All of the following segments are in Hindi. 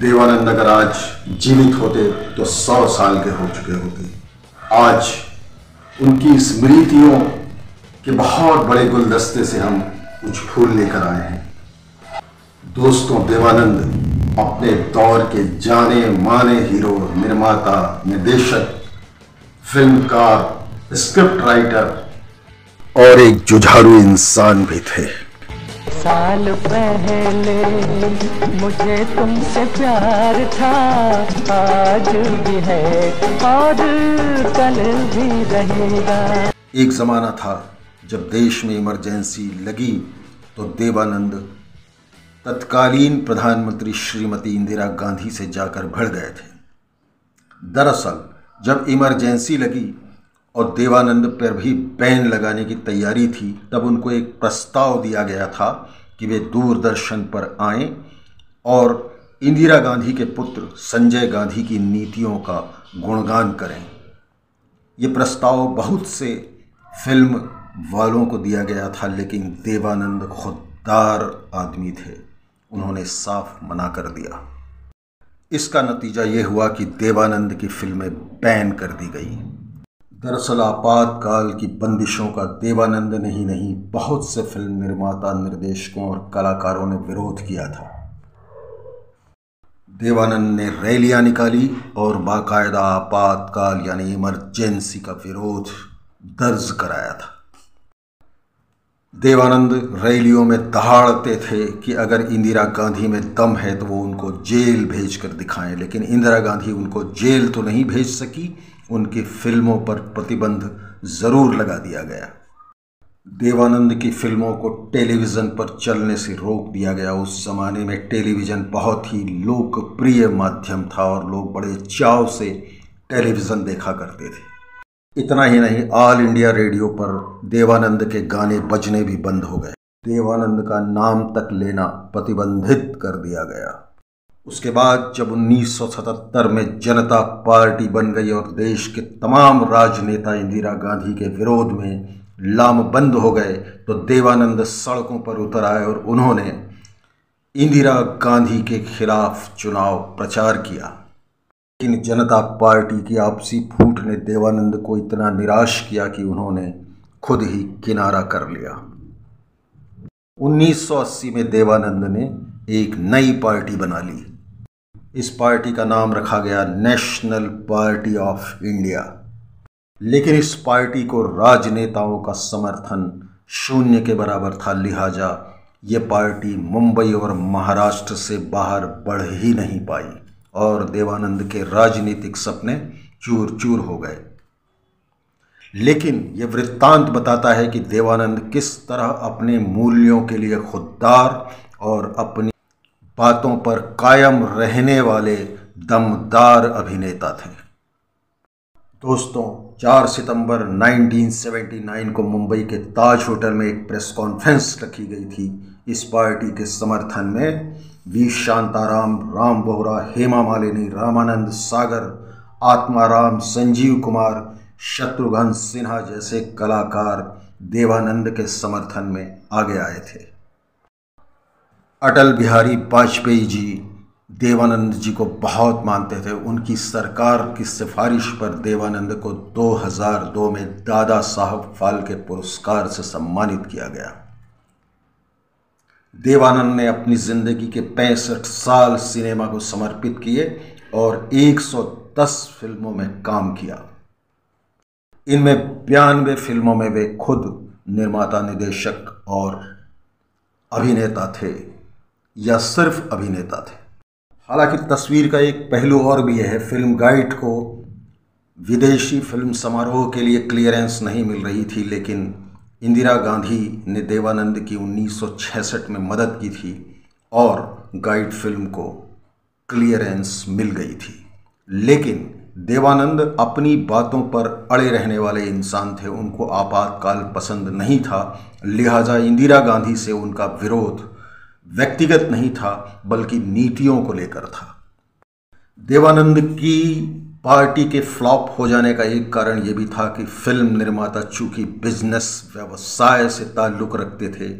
देवानंद अगर आज जीवित होते तो सौ साल के हो चुके होते। आज उनकी स्मृतियों के बहुत बड़े गुलदस्ते से हम कुछ फूल लेकर आए हैं। दोस्तों, देवानंद अपने दौर के जाने माने हीरो, निर्माता, निर्देशक, फिल्मकार स्क्रिप्ट राइटर और एक जुझारू इंसान भी थे। साल पहले मुझे तुमसे प्यार था, आज भी है और कल भी रहेगा। एक जमाना था जब देश में इमरजेंसी लगी तो देवानंद तत्कालीन प्रधानमंत्री श्रीमती इंदिरा गांधी से जाकर भिड़ गए थे। दरअसल जब इमरजेंसी लगी और देवानंद पर भी बैन लगाने की तैयारी थी, तब उनको एक प्रस्ताव दिया गया था कि वे दूरदर्शन पर आएँ और इंदिरा गांधी के पुत्र संजय गांधी की नीतियों का गुणगान करें। ये प्रस्ताव बहुत से फ़िल्म वालों को दिया गया था, लेकिन देवानंद खुददार आदमी थे। उन्होंने साफ़ मना कर दिया। इसका नतीजा ये हुआ कि देवानंद की फ़िल्में बैन कर दी गई। दरअसल आपातकाल की बंदिशों का देवानंद ने ही नहीं, बहुत से फ़िल्म निर्माता, निर्देशकों और कलाकारों ने विरोध किया था। देवानंद ने रैलियाँ निकाली और बाकायदा आपातकाल यानी इमरजेंसी का विरोध दर्ज कराया था। देवानंद रैलियों में दहाड़ते थे कि अगर इंदिरा गांधी में दम है तो वो उनको जेल भेज कर दिखाएँ, लेकिन इंदिरा गांधी उनको जेल तो नहीं भेज सकी उनकी फ़िल्मों पर प्रतिबंध ज़रूर लगा दिया गया। देवानंद की फ़िल्मों को टेलीविज़न पर चलने से रोक दिया गया। उस ज़माने में टेलीविज़न बहुत ही लोकप्रिय माध्यम था और लोग बड़े चाव से टेलीविज़न देखा करते थे। इतना ही नहीं ऑल इंडिया रेडियो पर देवानंद के गाने बजने भी बंद हो गए। देवानंद का नाम तक लेना प्रतिबंधित कर दिया गया। उसके बाद जब 1977 में जनता पार्टी बन गई और देश के तमाम राजनेता इंदिरा गांधी के विरोध में लामबंद हो गए तो देवानंद सड़कों पर उतर आए और उन्होंने इंदिरा गांधी के खिलाफ चुनाव प्रचार किया। लेकिन जनता पार्टी की आपसी फूट ने देवानंद को इतना निराश किया कि उन्होंने खुद ही किनारा कर लिया। 1980 में देवानंद ने एक नई पार्टी बना ली। इस पार्टी का नाम रखा गया नेशनल पार्टी ऑफ़ इंडिया। लेकिन इस पार्टी को राजनेताओं का समर्थन शून्य के बराबर था, लिहाजा ये पार्टी मुंबई और महाराष्ट्र से बाहर बढ़ ही नहीं पाई और देवानंद के राजनीतिक सपने चूर चूर हो गए। लेकिन यह वृत्तांत बताता है कि देवानंद किस तरह अपने मूल्यों के लिए खुददार और अपनी बातों पर कायम रहने वाले दमदार अभिनेता थे। दोस्तों 4 सितंबर 1979 को मुंबई के ताज होटल में एक प्रेस कॉन्फ्रेंस रखी गई थी। इस पार्टी के समर्थन में वी शांताराम, राम बोहरा, हेमा मालिनी, रामानंद सागर, आत्माराम, संजीव कुमार, शत्रुघ्न सिन्हा जैसे कलाकार देवानंद के समर्थन में आगे आए थे। अटल बिहारी वाजपेयी जी देवानंद जी को बहुत मानते थे। उनकी सरकार की सिफारिश पर देवानंद को 2002 में दादा साहब फाल्के पुरस्कार से सम्मानित किया गया। देवानंद ने अपनी ज़िंदगी के पैंसठ साल सिनेमा को समर्पित किए और 110 फ़िल्मों में काम किया। इनमें बयानवे फ़िल्मों में वे खुद निर्माता निदेशक और अभिनेता थे। या सिर्फ़ अभिनेता थे। हालाँकि तस्वीर का एक पहलू और भी है, फ़िल्म गाइड को विदेशी फ़िल्म समारोह के लिए क्लियरेंस नहीं मिल रही थी, लेकिन इंदिरा गांधी ने देवानंद की 1966 में मदद की थी और गाइड फ़िल्म को क्लियरेंस मिल गई थी। लेकिन देवानंद अपनी बातों पर अड़े रहने वाले इंसान थे, उनको आपातकाल पसंद नहीं था, लिहाजा इंदिरा गांधी से उनका विरोध व्यक्तिगत नहीं था, बल्कि नीतियों को लेकर था। देवानंद की पार्टी के फ्लॉप हो जाने का एक कारण ये भी था कि फ़िल्म निर्माता चूँकि बिज़नेस व्यवसाय से ताल्लुक़ रखते थे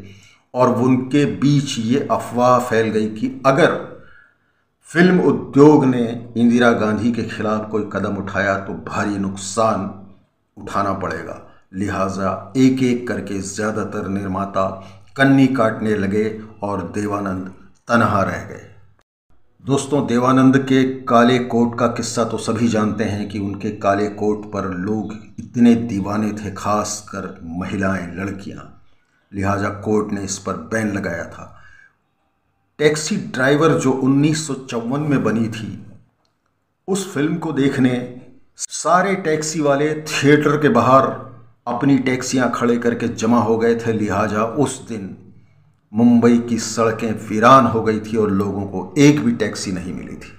और उनके बीच ये अफवाह फैल गई कि अगर फ़िल्म उद्योग ने इंदिरा गांधी के खिलाफ कोई कदम उठाया तो भारी नुकसान उठाना पड़ेगा। लिहाजा एक एक करके ज़्यादातर निर्माता कन्नी काटने लगे और देवानंद तनहा रह गए। दोस्तों, देवानंद के काले कोट का किस्सा तो सभी जानते हैं कि उनके काले कोट पर लोग इतने दीवाने थे खास कर महिलाएँ, लड़कियाँ। लिहाजा कोर्ट ने इस पर बैन लगाया था। टैक्सी ड्राइवर जो उन्नीस सौ चौवन में बनी थी, उस फ़िल्म को देखने सारे टैक्सी वाले थिएटर के बाहर अपनी टैक्सियाँ खड़े करके जमा हो गए थे, लिहाजा उस दिन मुंबई की सड़कें वीरान हो गई थी और लोगों को एक भी टैक्सी नहीं मिली थी।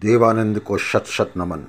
देवानंद को शत शत नमन।